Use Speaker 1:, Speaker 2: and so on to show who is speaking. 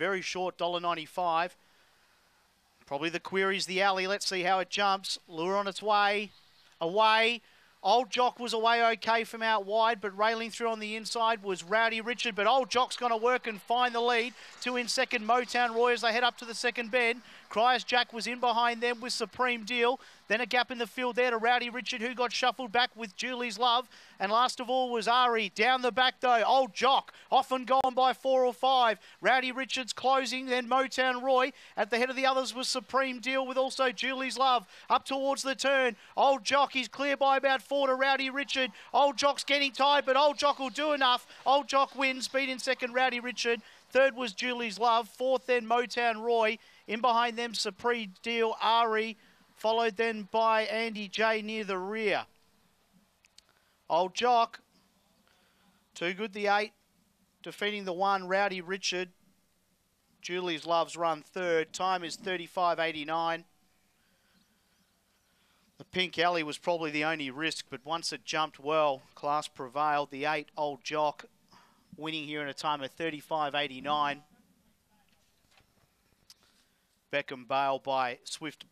Speaker 1: very short, $1.95. Probably the query's the alley. Let's see how it jumps. Lure on its way. Away. Old Jock was away okay from out wide, but railing through on the inside was Rowdy Richard. But Old Jock's going to work and find the lead. Two in second, Motown Roy as they head up to the second bend. Cryers Jack was in behind them with Supreme Deal. Then a gap in the field there to Rowdy Richard, who got shuffled back with Julie's Love. And last of all was Ari. Down the back, though, Old Jock, often gone by four or five. Rowdy Richards closing, then Motown Roy. At the head of the others was Supreme Deal with also Julie's Love. Up towards the turn, Old Jock, he's clear by about four to Rowdy Richard. Old Jock's getting tired, but Old Jock will do enough. Old Jock wins, speed in second, Rowdy Richard. Third was Julie's Love. Fourth, then Motown Roy. In behind them, Supreme Deal, Ari, followed then by Andy J near the rear. Old Jock, too good the eight, defeating the one, Rowdy Richard. Julie's Love's run third. Time is 35.89. Pink Alley was probably the only risk, but once it jumped well, class prevailed. The eight, Old Jock, winning here in a time of 35.89. Beckham Bale by Swift